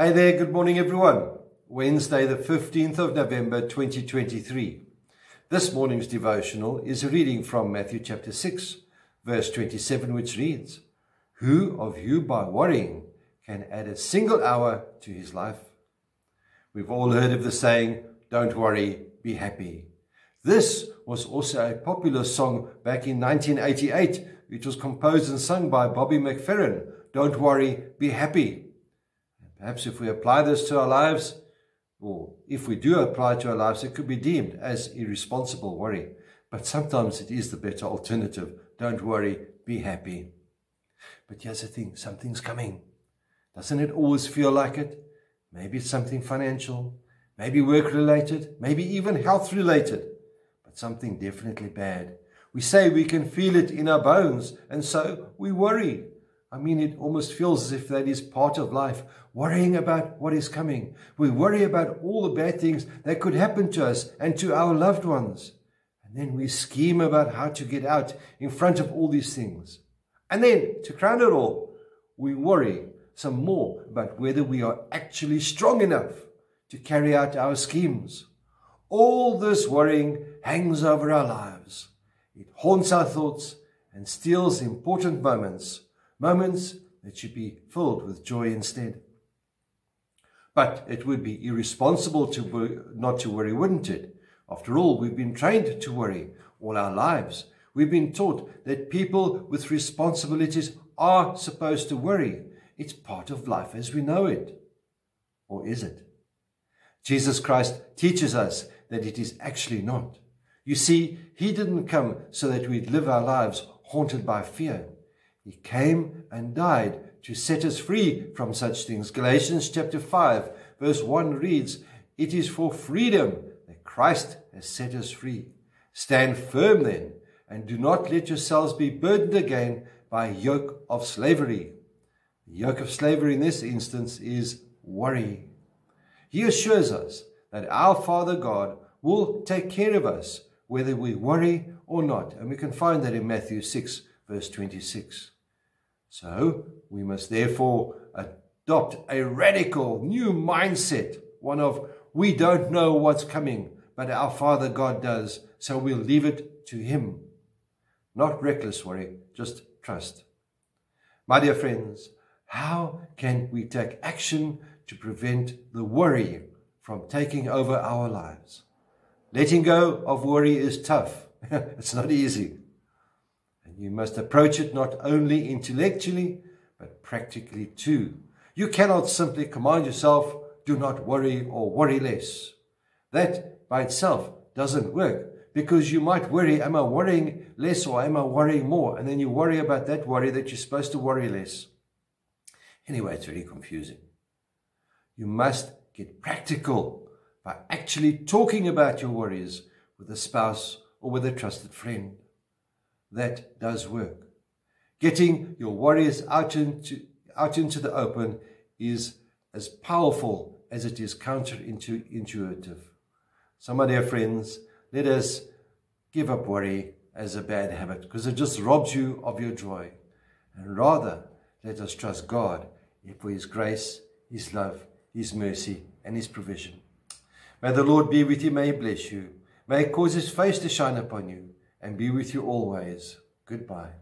Hey there, good morning everyone. Wednesday, the 15th of November 2023. This morning's devotional is a reading from Matthew chapter 6, verse 27, which reads Who of you by worrying can add a single hour to his life? We've all heard of the saying, Don't worry, be happy. This was also a popular song back in 1988, which was composed and sung by Bobby McFerrin. Don't worry, be happy. Perhaps if we apply this to our lives, or if we do apply it to our lives, it could be deemed as irresponsible worry. But sometimes it is the better alternative. Don't worry, be happy. But here's the thing something's coming. Doesn't it always feel like it? Maybe it's something financial, maybe work related, maybe even health related, but something definitely bad. We say we can feel it in our bones, and so we worry. I mean, it almost feels as if that is part of life, worrying about what is coming. We worry about all the bad things that could happen to us and to our loved ones. And then we scheme about how to get out in front of all these things. And then, to crown it all, we worry some more about whether we are actually strong enough to carry out our schemes. All this worrying hangs over our lives. It haunts our thoughts and steals important moments moments that should be filled with joy instead. But it would be irresponsible to not to worry, wouldn't it? After all, we've been trained to worry all our lives. We've been taught that people with responsibilities are supposed to worry. It's part of life as we know it. Or is it? Jesus Christ teaches us that it is actually not. You see, He didn't come so that we'd live our lives haunted by fear. He came and died to set us free from such things. Galatians chapter 5, verse 1 reads, It is for freedom that Christ has set us free. Stand firm then, and do not let yourselves be burdened again by a yoke of slavery. The yoke of slavery in this instance is worry. He assures us that our Father God will take care of us, whether we worry or not. And we can find that in Matthew 6, verse 26. So we must therefore adopt a radical new mindset, one of we don't know what's coming, but our Father God does, so we'll leave it to Him. Not reckless worry, just trust. My dear friends, how can we take action to prevent the worry from taking over our lives? Letting go of worry is tough. it's not easy. You must approach it not only intellectually, but practically too. You cannot simply command yourself, do not worry or worry less. That by itself doesn't work because you might worry, am I worrying less or am I worrying more? And then you worry about that worry that you're supposed to worry less. Anyway, it's very confusing. You must get practical by actually talking about your worries with a spouse or with a trusted friend that does work. Getting your worries out into, out into the open is as powerful as it is counterintuitive. So, my dear friends, let us give up worry as a bad habit because it just robs you of your joy. And rather, let us trust God for His grace, His love, His mercy, and His provision. May the Lord be with you, may He bless you, may He cause His face to shine upon you and be with you always. Goodbye.